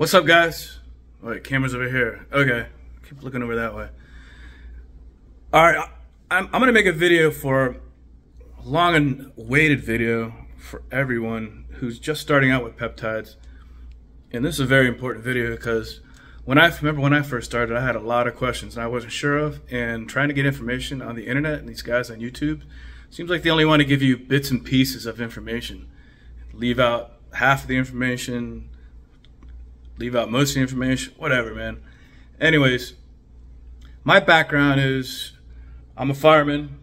What's up, guys? Wait, camera's over here. Okay, keep looking over that way. All right, I'm, I'm gonna make a video for a long and waited video for everyone who's just starting out with peptides. And this is a very important video because when I remember when I first started, I had a lot of questions and I wasn't sure of. And trying to get information on the internet and these guys on YouTube seems like they only want to give you bits and pieces of information, leave out half of the information, leave out most of the information, whatever, man. Anyways, my background is I'm a fireman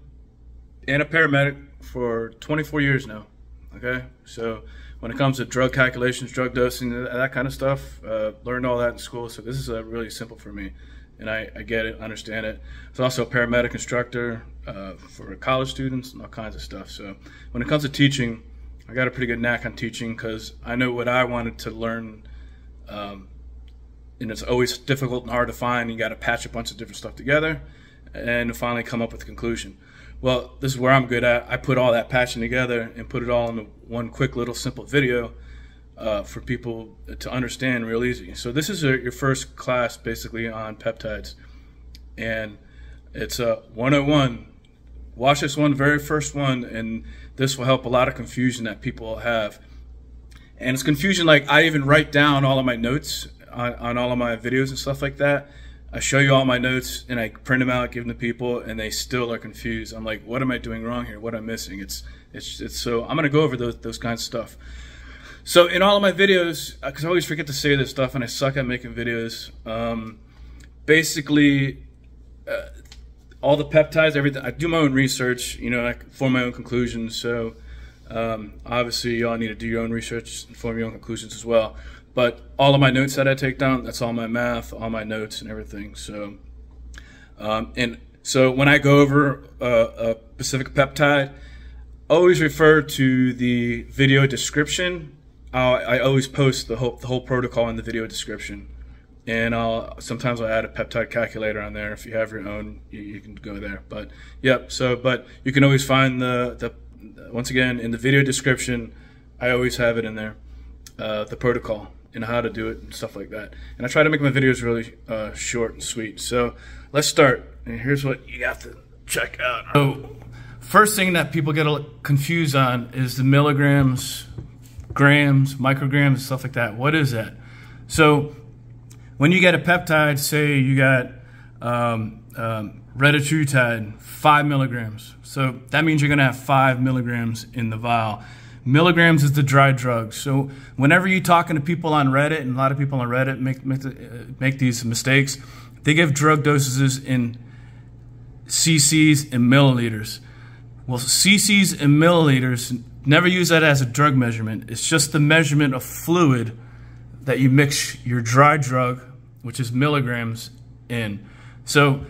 and a paramedic for 24 years now. Okay, so when it comes to drug calculations, drug dosing, that kind of stuff, uh, learned all that in school. So this is uh, really simple for me, and I, I, get it, understand it. I was also a paramedic instructor uh, for college students and all kinds of stuff. So when it comes to teaching, I got a pretty good knack on teaching because I know what I wanted to learn um, and it's always difficult and hard to find. You got to patch a bunch of different stuff together and finally come up with a conclusion. Well, this is where I'm good at. I put all that patching together and put it all in one quick little simple video uh, for people to understand real easy. So this is a, your first class basically on peptides. And it's a 101. Watch this one, very first one, and this will help a lot of confusion that people have. And it's confusion like I even write down all of my notes on, on all of my videos and stuff like that. I show you all my notes and I print them out, give them to people, and they still are confused. I'm like, what am I doing wrong here? What am I missing? It's it's it's so I'm gonna go over those those kinds of stuff. So in all of my videos, because I always forget to say this stuff and I suck at making videos. Um, basically, uh, all the peptides, everything. I do my own research. You know, I form my own conclusions. So um, obviously, y'all need to do your own research and form your own conclusions as well. But all of my notes that I take down, that's all my math, all my notes and everything. So, um, and so when I go over a, a specific peptide, always refer to the video description. I'll, I always post the whole, the whole protocol in the video description. And I'll sometimes I'll add a peptide calculator on there. If you have your own, you, you can go there. But yep. So, but you can always find the the once again, in the video description, I always have it in there, uh, the protocol and how to do it and stuff like that. And I try to make my videos really uh, short and sweet. So let's start. And here's what you have to check out. So first thing that people get a confused on is the milligrams, grams, micrograms, stuff like that. What is that? So when you get a peptide, say you got um, um, five milligrams. So that means you're going to have five milligrams in the vial. Milligrams is the dry drug. So whenever you're talking to people on Reddit, and a lot of people on Reddit make make, the, uh, make these mistakes, they give drug dosages in cc's and milliliters. Well, cc's and milliliters, never use that as a drug measurement. It's just the measurement of fluid that you mix your dry drug, which is milligrams, in. So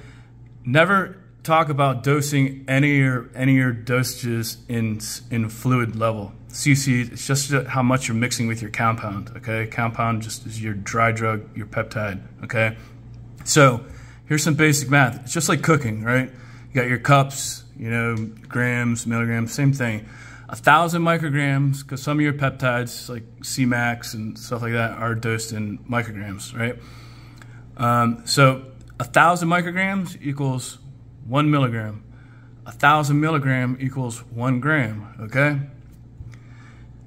never talk about dosing any of your, any your dosages in, in fluid level. CC, it's just how much you're mixing with your compound, okay? Compound just is your dry drug, your peptide, okay? So here's some basic math. It's just like cooking, right? You got your cups, you know, grams, milligrams, same thing. A thousand micrograms, because some of your peptides, like Semax and stuff like that, are dosed in micrograms, right? Um, so a thousand micrograms equals one milligram. A thousand milligram equals one gram, okay?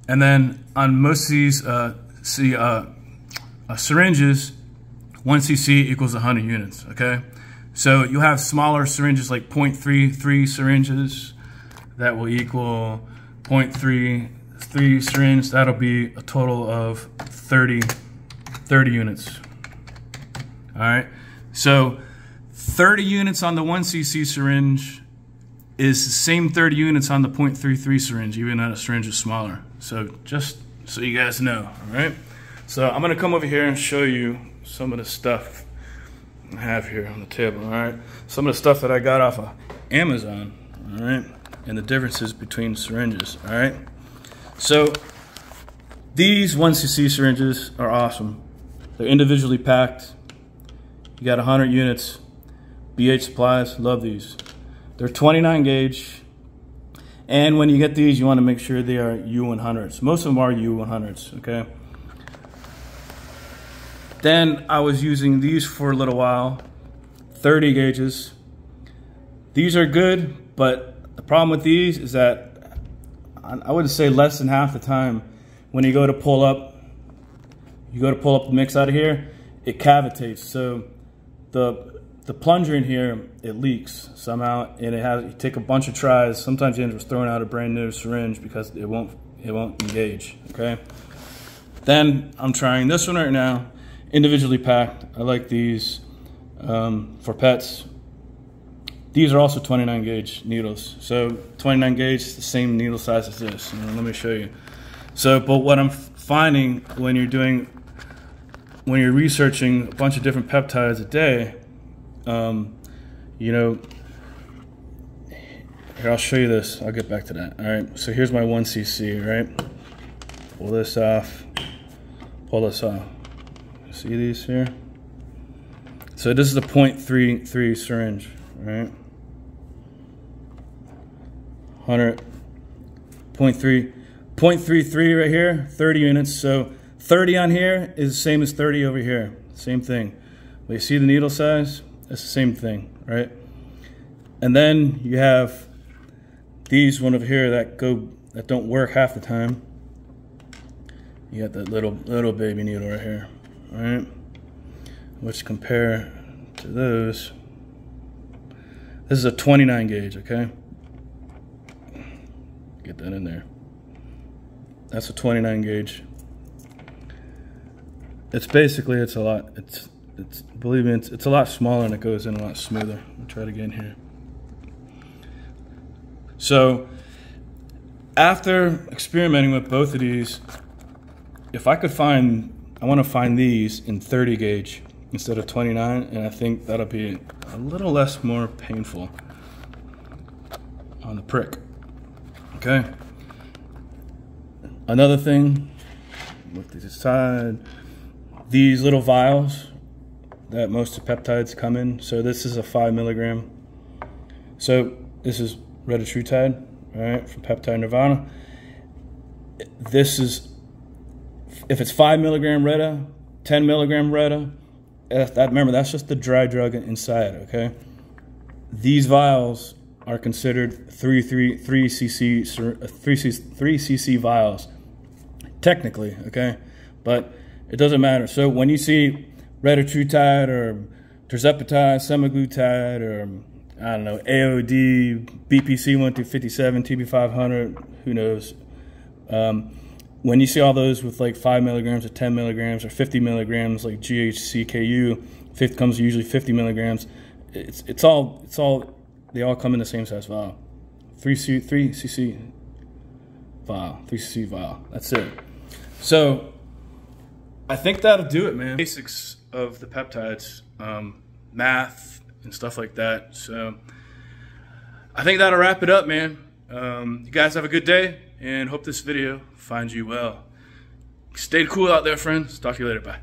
And then on most of these uh, see, uh, uh, syringes, one cc equals 100 units, okay? So you'll have smaller syringes like 0.33 syringes that will equal 0.33 syringes. That'll be a total of 30, 30 units. All right. So 30 units on the 1cc syringe is the same 30 units on the 0.33 syringe, even though the syringe is smaller. So just so you guys know, all right? So I'm gonna come over here and show you some of the stuff I have here on the table, all right? Some of the stuff that I got off of Amazon, all right? And the differences between syringes, all right? So these 1cc syringes are awesome. They're individually packed. You got 100 units. BH Supplies, love these. They're 29 gauge. And when you get these, you want to make sure they are U100s. Most of them are U100s, okay? Then I was using these for a little while, 30 gauges. These are good, but the problem with these is that I wouldn't say less than half the time when you go to pull up, you go to pull up the mix out of here, it cavitates. So the the plunger in here, it leaks somehow, and it has, you take a bunch of tries, sometimes you end up throwing out a brand new syringe because it won't, it won't engage, okay? Then I'm trying this one right now, individually packed. I like these um, for pets. These are also 29 gauge needles. So 29 gauge, the same needle size as this. let me show you. So, but what I'm finding when you're doing, when you're researching a bunch of different peptides a day, um, you know, here, I'll show you this. I'll get back to that. All right, so here's my 1cc, right? Pull this off, pull this off. See these here? So this is a 0.33 syringe, right? 100, 0.3, 0.33 right here, 30 units. So 30 on here is the same as 30 over here. Same thing. But you see the needle size? It's the same thing, right? And then you have these one over here that go that don't work half the time. You got that little little baby needle right here, right? Which compare to those. This is a 29 gauge, okay? Get that in there. That's a 29 gauge. It's basically it's a lot. It's it's believe me, it's, it's a lot smaller and it goes in a lot smoother. I'll try it again here. So after experimenting with both of these, if I could find, I want to find these in 30 gauge instead of 29, and I think that'll be a little less more painful on the prick. Okay. Another thing, look this side, these little vials that most of peptides come in. So this is a five milligram. So this is retatrutide, right, from Peptide Nirvana. This is, if it's five milligram Retta, 10 milligram Retta, eh, that, remember, that's just the dry drug inside, okay? These vials are considered 3, 3, 3 cc, 3 cc, 3 cc vials, technically, okay? But it doesn't matter. So when you see retatrutide or tirzepatide, semaglutide, or I don't know, AOD, BPC 1 through 57, TB500, who knows. Um, when you see all those with like 5 milligrams or 10 milligrams or 50 milligrams, like GHK-Cu, fifth comes usually 50 milligrams. It's, it's all, it's all, they all come in the same size vial. 3 C, 3 cc vial, 3 cc vial. That's it. So I think that'll do it, man. Basics of the peptides, um, math and stuff like that. So I think that'll wrap it up, man. Um, you guys have a good day and hope this video finds you well. Stay cool out there, friends. Talk to you later. Bye.